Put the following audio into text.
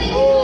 Oh.